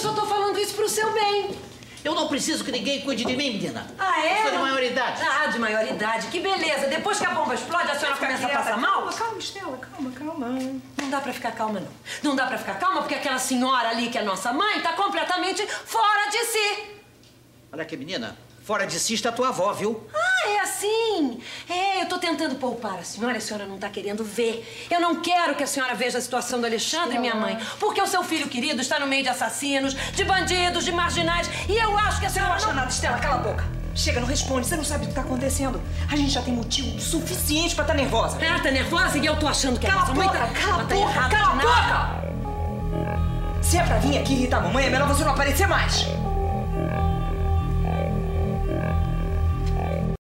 só tô falando isso pro seu bem. Eu não preciso que ninguém cuide de mim, menina. Ah, é? Eu sou de maioridade. Ah, de maioridade. Que beleza. Depois que a bomba explode, a senhora começa a passar mal? Calma, calma, Estela, calma, calma. Não dá pra ficar calma, não. Não dá pra ficar calma porque aquela senhora ali, que é nossa mãe, tá completamente fora de si. Olha aqui, menina. Fora de si está tua avó, viu? Ah, é assim? É, eu tentando poupar a senhora e a senhora não tá querendo ver. Eu não quero que a senhora veja a situação do Alexandre e minha mãe. Porque o seu filho querido está no meio de assassinos, de bandidos, de marginais. E eu acho que a Você não senhora acha nada, Estela, cala a boca. Chega, não responde, você não sabe o que tá acontecendo. A gente já tem motivo suficiente pra estar nervosa. Ela tá nervosa e eu tô achando que Cala a mãe boca, tá... cala a tá boca, cala a boca! Se é pra vir aqui irritar a mamãe, é melhor você não aparecer mais.